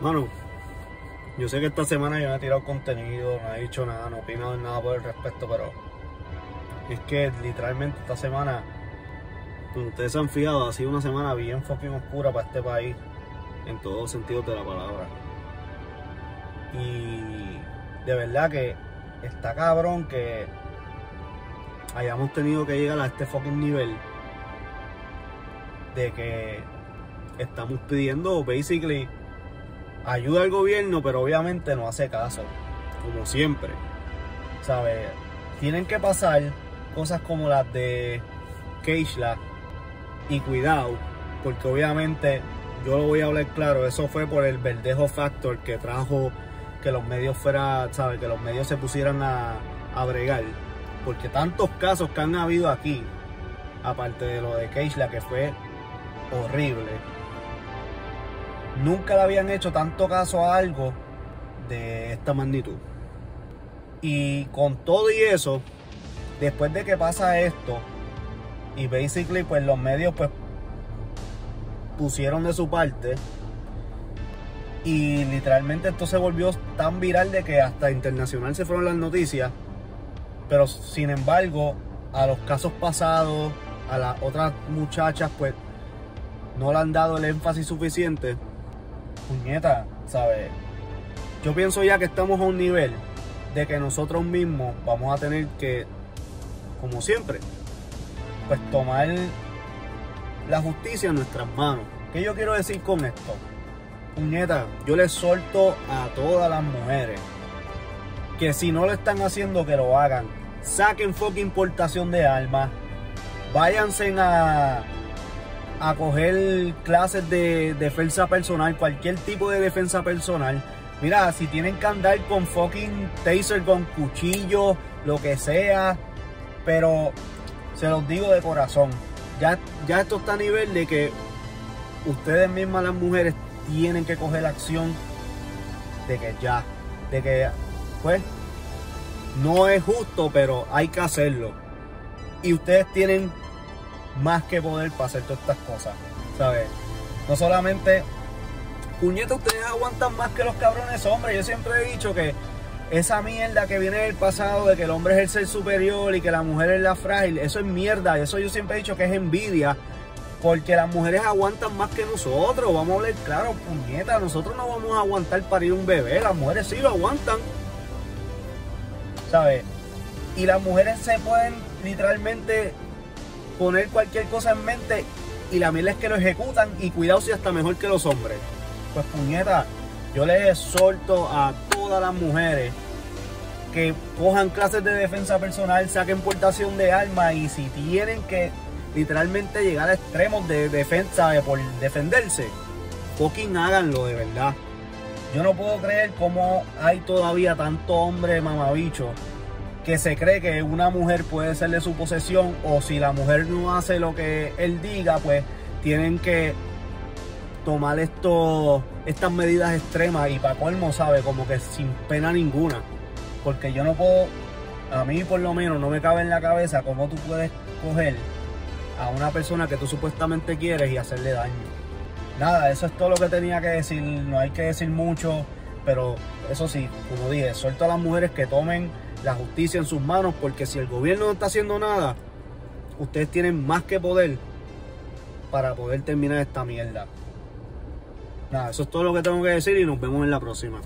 Mano, yo sé que esta semana yo no he tirado contenido, no he dicho nada, no he opinado nada por el respecto, pero es que literalmente esta semana, como ustedes han fijado, ha sido una semana bien fucking oscura para este país, en todos los sentidos de la palabra. Y de verdad que está cabrón que hayamos tenido que llegar a este fucking nivel de que estamos pidiendo basically ayuda al gobierno, pero obviamente no hace caso, como siempre. ¿Sabes? Tienen que pasar cosas como las de Keishla y cuidado, porque obviamente yo lo voy a hablar claro, eso fue por el verdejo factor que trajo que los medios fuera, ¿sabes? Que los medios se pusieran a, a bregar. Porque tantos casos que han habido aquí, aparte de lo de Keishla, que fue horrible nunca le habían hecho tanto caso a algo de esta magnitud. Y con todo y eso, después de que pasa esto, y basically pues los medios pues pusieron de su parte, y literalmente esto se volvió tan viral de que hasta internacional se fueron las noticias, pero sin embargo a los casos pasados, a las otras muchachas pues no le han dado el énfasis suficiente puñeta, ¿sabes? Yo pienso ya que estamos a un nivel de que nosotros mismos vamos a tener que, como siempre, pues tomar la justicia en nuestras manos. ¿Qué yo quiero decir con esto? Puñeta, yo les solto a todas las mujeres que si no lo están haciendo, que lo hagan. Saquen fucking importación de armas. Váyanse a a coger clases de defensa personal, cualquier tipo de defensa personal. Mira, si tienen que andar con fucking taser, con cuchillo, lo que sea, pero se los digo de corazón, ya, ya esto está a nivel de que ustedes mismas las mujeres tienen que coger la acción de que ya, de que pues no es justo, pero hay que hacerlo. Y ustedes tienen más que poder para hacer todas estas cosas, ¿sabes? No solamente, puñeta, ustedes aguantan más que los cabrones hombres. Yo siempre he dicho que esa mierda que viene del pasado de que el hombre es el ser superior y que la mujer es la frágil, eso es mierda. Eso yo siempre he dicho que es envidia. Porque las mujeres aguantan más que nosotros. Vamos a hablar claro, puñeta. Nosotros no vamos a aguantar para ir un bebé. Las mujeres sí lo aguantan. ¿Sabes? Y las mujeres se pueden literalmente poner cualquier cosa en mente y la mierda es que lo ejecutan y cuidado si hasta mejor que los hombres. Pues puñeta, yo les exhorto a todas las mujeres que cojan clases de defensa personal, saquen portación de armas y si tienen que literalmente llegar a extremos de defensa de por defenderse, fucking háganlo de verdad. Yo no puedo creer cómo hay todavía tanto hombre mamabicho que se cree que una mujer puede ser de su posesión o si la mujer no hace lo que él diga, pues tienen que tomar esto, estas medidas extremas y para colmo, ¿sabe? Como que sin pena ninguna. Porque yo no puedo, a mí por lo menos no me cabe en la cabeza cómo tú puedes coger a una persona que tú supuestamente quieres y hacerle daño. Nada, eso es todo lo que tenía que decir, no hay que decir mucho, pero eso sí, como dije, suelto a las mujeres que tomen la justicia en sus manos, porque si el gobierno no está haciendo nada, ustedes tienen más que poder para poder terminar esta mierda. Nada, eso es todo lo que tengo que decir y nos vemos en la próxima.